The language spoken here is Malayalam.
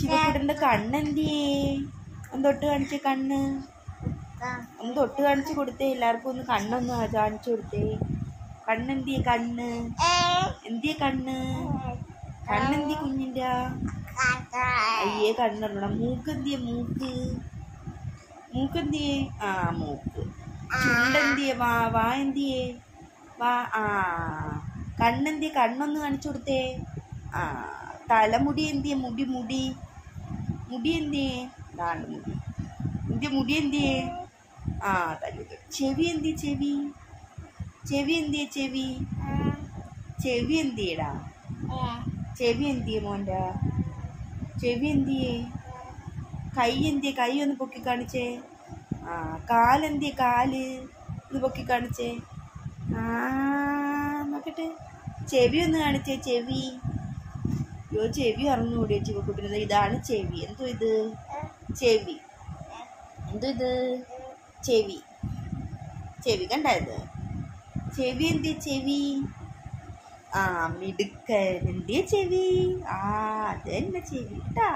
ശിവക്കുട്ടന്റെ കണ്ണെന്തിയേ? ഒന്ന് തൊട്ട് കാണിച്ചേ കണ്ണ്. ഒന്ന് തൊട്ട് കാണിച്ചു കൊടുത്തേ. എല്ലാവർക്കും ഒന്ന് കണ്ണൊന്ന് കാണിച്ചു കൊടുത്തേ. കണ്ണെന്തിയെ കണ്ണ്? എന്തിയെ കണ്ണ്? കണ്ണെന്തി കുഞ്ഞിന്റെ? അയ്യേ കണ്ണിറങ്ങണം മൂക്കെന്തിയ മൂക്ക് മൂക്കെന്തിയേ ആ മൂക്ക്. ചുണ്ടെന്തിയെ വാ വാ എന്തിയെ? വാ ആ. കണ്ണെന്തിയെ? കണ്ണൊന്ന് കാണിച്ചു കൊടുത്തേ. ആ. തലമുടി എന്തിയെ മുടി മുടി. മുടി എന്തിയെ ദാണ്ട് മുടി. എന്തിയെ മുടി എന്തിയെ ആ തല്ലു ചെവി എന്തി ചെവി. ചെവി എന്തിയെ ചെവി. ചെവി എന്തിയടാ ചെവി എന്തിയെ മോന്റെ? ചെവി എന്തിയെ കൈ എന്തിയെ കൈ ഒന്ന് പൊക്കി കാണിച്ചേ. ആ കാലെന്തിയെ കാൽ ഇത് പൊക്കി കാണിച്ചേ. ആ നോക്കട്ടെ. ചെവി ഒന്ന് കാണിച്ചേ ചെവി. അയ്യോ ചെവി അറിഞ്ഞുകൂടി ചിവക്കുട്ടിന് ഇതാണ് ചെവി. എന്തോ ഇത്? ചെവി. എന്തോ ഇത്? ചെവി. ചെവി കണ്ടായത് ചെവി എന്തി ചെവി? ആ മിടുക്കൻ. എന്തിയ ചെവി? ആ അത് തന്നെ ചെവി കേട്ടാ